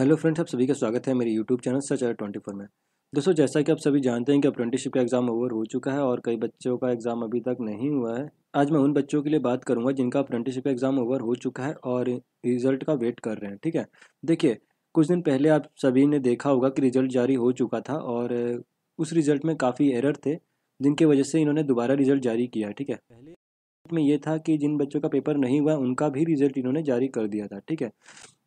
Hello friends, आप सभी का स्वागत है मेरे YouTube channel Sach twenty four में। दोस्तों, जैसा कि आप सभी जानते हैं कि अप्रेंटिसशिप का एग्ज़ाम ओवर हो चुका है और कई बच्चों का एग्ज़ाम अभी तक नहीं हुआ है। आज मैं उन बच्चों के लिए बात करूँगा जिनका अप्रेंटिसशिप का एग्ज़ाम ओवर हो चुका है और रिज़ल्ट का वेट कर रहे हैं, ठीक है? देखिए, कुछ दिन पहले आप सभी ने देखा होगा कि रिज़ल्ट जारी हो चुका था और उस रिज़ल्ट में काफ़ी एरर थे, जिनकी वजह से इन्होंने दोबारा रिज़ल्ट जारी किया, ठीक है? पहले में ये था कि जिन बच्चों का पेपर नहीं हुआ, उनका भी रिज़ल्ट इन्होंने जारी कर दिया था, ठीक है?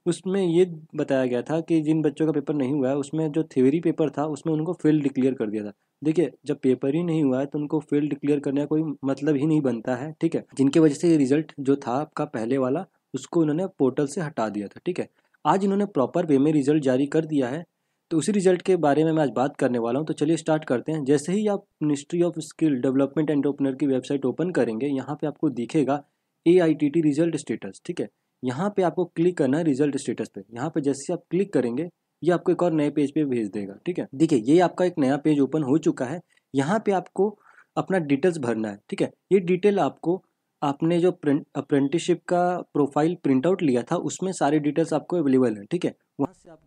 उसमें ये बताया गया था कि जिन बच्चों का पेपर नहीं हुआ है, उसमें जो थ्योरी पेपर था, उसमें उनको फेल डिक्लेयर कर दिया था। देखिए, जब पेपर ही नहीं हुआ है तो उनको फेल डिक्लेयर करने का कोई मतलब ही नहीं बनता है, ठीक है? जिनकी वजह से ये रिज़ल्ट जो था आपका पहले वाला, उसको उन्होंने पोर्टल से हटा दिया था, ठीक है? आज इन्होंने प्रॉपर वे में रिज़ल्ट जारी कर दिया है तो उसी रिज़ल्ट के बारे में मैं आज बात करने वाला हूँ तो चलिए स्टार्ट करते हैं। जैसे ही आप ministry of skill development and opener की वेबसाइट ओपन करेंगे, यहाँ पे आपको दिखेगा A I T T result status ठीक है? यहाँ पे आपको क्लिक करना है रिज़ल्ट स्टेटस पे। यहाँ पे जैसे आप क्लिक करेंगे, ये आपको एक और नए पेज पे भेज देगा, ठीक है? देखिए, ये आपका एक नया पेज ओपन हो चुका है। यहाँ पे आपको अपना डिटेल्स भरना है, ठीक है? ये डिटेल आपको, आपने जो अप्रेंटिसशिप का प्रोफ़ाइल प्रिंट आउट लिया था, उसमें सारी डिटेल्स आपको अवेलेबल है, ठीक है? वहाँ से आप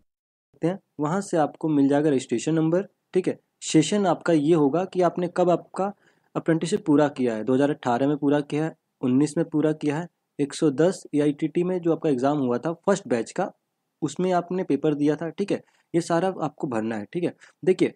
सकते हैं, वहाँ से आपको मिल जाएगा रजिस्ट्रेशन नंबर ठीक है? सेशन आपका ये होगा कि आपने कब आपका अप्रेंटिसशिप पूरा किया है? 2018 में पूरा किया है 19 में पूरा किया है 110 एआईटीटी में जो आपका एग्ज़ाम हुआ था फ़र्स्ट बैच का, उसमें आपने पेपर दिया था, ठीक है? ये सारा आपको भरना है, ठीक है? देखिए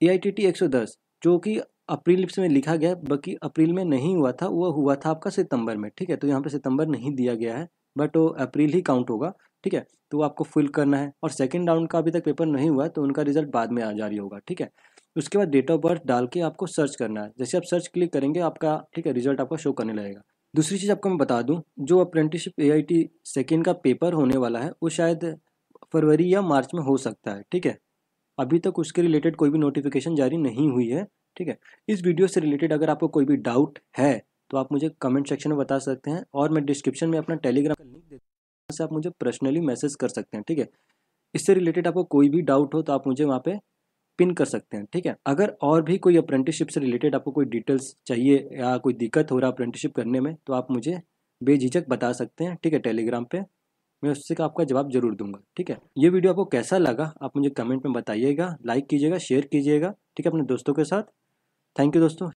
ए आई टी टी एक सौ दस, जो कि अप्रैल में लिखा गया, बाकी अप्रैल में नहीं हुआ था, वो हुआ था आपका सितंबर में, ठीक है? तो यहाँ पे सितंबर नहीं दिया गया है बट वो अप्रैल ही काउंट होगा, ठीक है? तो आपको फिल करना है, और सेकेंड राउंड का अभी तक पेपर नहीं हुआ तो उनका रिज़ल्ट बाद में आ जारी होगा, ठीक है? उसके बाद डेट ऑफ़ बर्थ डाल के आपको सर्च करना है, जैसे आप सर्च क्लिक करेंगे, आपका, ठीक है रिज़ल्ट आपका शो करने लगेगा। दूसरी चीज़ आपको मैं बता दूँ, जो apprenticeship A I T second का पेपर होने वाला है, वो शायद फरवरी या मार्च में हो सकता है, ठीक है? अभी तक उसके रिलेटेड कोई भी नोटिफिकेशन जारी नहीं हुई है, ठीक है? इस वीडियो से रिलेटेड अगर आपको कोई भी डाउट है तो आप मुझे कमेंट सेक्शन में बता सकते हैं और मैं डिस्क्रिप्शन में अपना टेलीग्राम का लिंक देता से आप मुझे पर्सनली मैसेज कर सकते हैं, ठीक है? इससे रिलेटेड आपको कोई भी डाउट हो तो आप मुझे वहाँ पे पिन कर सकते हैं, ठीक है? अगर और भी कोई अप्रेंटिसशिप से रिलेटेड आपको कोई डिटेल्स चाहिए या कोई दिक्कत हो रहा है अप्रेंटिसशिप करने में तो आप मुझे बेझिझक बता सकते हैं, ठीक है? टेलीग्राम पे मैं उससे का आपका जवाब ज़रूर दूँगा, ठीक है? ये वीडियो आपको कैसा लगा, आप मुझे कमेंट में बताइएगा लाइक कीजिएगा शेयर कीजिएगा, ठीक है, अपने दोस्तों के साथ? थैंक यू दोस्तों।